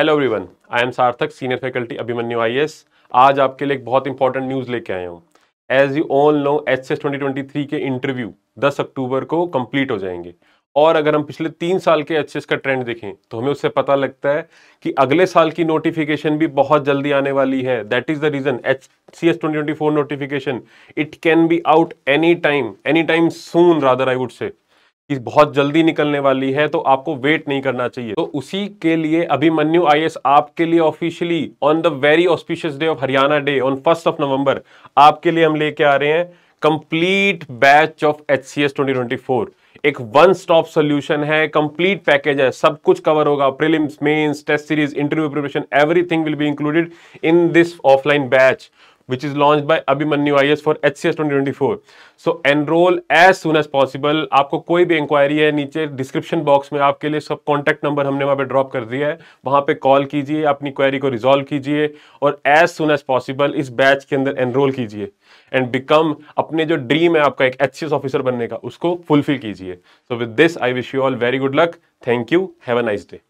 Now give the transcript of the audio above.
Hello everyone I am Sarthak senior faculty Abhimanyu IAS आज आपके लिए एक बहुत इंपॉर्टेंट न्यूज़ लेके आया हूँ। As you all know H S के इंटरव्यू 10 अक्टूबर को कंप्लीट हो जाएँगे। और अगर हम पिछले तीन साल के एच का ट्रेंड देखें तो हमें उससे पता लगता है कि अगले साल की नोटिफिकेशन भी बहुत जल्दी आने वाली है। That is the reason H C S notification it can be out any time any time soon rather I would say कि बहुत जल्दी निकलने वाली है तो आपको वेट नहीं करना चाहिए। तो उसी के लिए अभिमन्यु आई आपके लिए officially on the very auspicious day of Haryana day on first of November आपके लिए हम लेके आ रहे हैं complete batch of H C S twenty twenty four एक वन स्टॉप सोल्यूशन है कंप्लीट पैकेज है, सब कुछ कवर होगा। Prelims mains test series interview preparation everything will be included in this offline batch which is launched by Abhimanyu IS for HCS 2024. So, enroll as soon as possible. आपको कोई भी inquiry है, नीचे description box में आपके लिए सब contact number हमने वहाँ पे ड्रॉप कर दिया है। वहाँ पे कॉल कीजिए, अपनी क्वेरी को रिजॉल्व कीजिए और एज सुन एज पॉसिबल इस बैच के अंदर एनरोल कीजिए। एंड बिकम अपने जो ड्रीम है आपका एक एच सी एस ऑफिसर बनने का, उसको फुलफिल कीजिए। So with this I wish you all very good luck thank you have a nice day